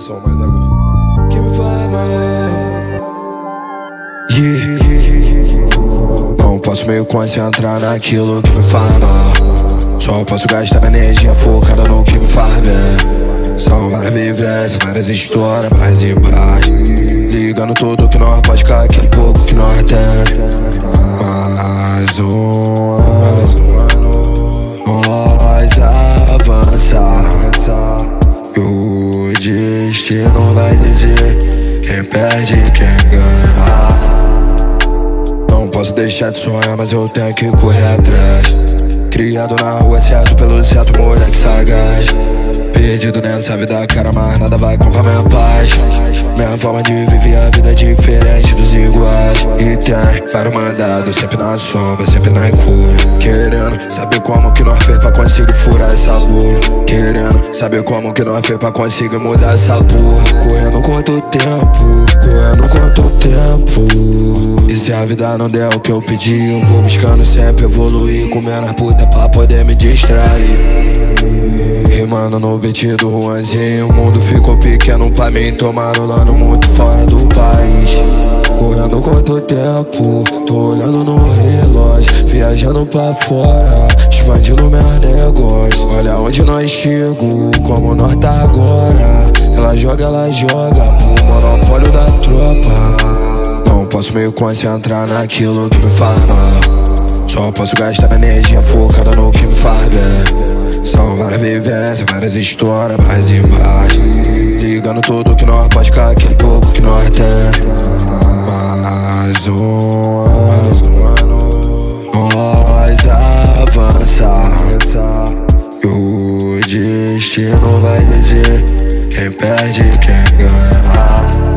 som mais. Que me mal. Yeah. Não posso me concentrar naquilo que me faz mal. Só posso gastar minha energia focada no que me faz bem. São várias vivências, várias histórias, mais e baixo. Ligando tudo que nós pode cair, aquele pouco que nós tem. Mais um perde quem ganha. Não posso deixar de sonhar, mas eu tenho que correr atrás. Criado na rua certo pelo certo moleque sagaz. Perdido nessa vida, cara, mas nada vai comprar minha paz. Minha forma de viver a vida é diferente dos iguais. E tem vários mandados, sempre na sombra, sempre na cura. Querendo saber como Saber como que nós fez pra conseguir mudar essa porra. Correndo quanto tempo, correndo quanto tempo. E se a vida não der o que eu pedi, eu vou buscando sempre evoluir. Comendo a puta pra poder me distrair. Rimando no beat do Juanzinho O mundo ficou pequeno pra mim Tô rolando muito fora do país Correndo quanto tempo Tô olhando no relógio Viajando pra fora Expandindo meus negócios. Olha onde nós chego Como nós tá agora. Ela joga, ela joga Pro monopólio da tropa. Não posso me concentrar naquilo que me faz mal Só posso gastar energia focada no que me faz bem são várias vivências, várias histórias, mais e baixo. Ligando tudo que nós pode cair, aquele pouco que nós tem. Mais um o destino vai dizer quem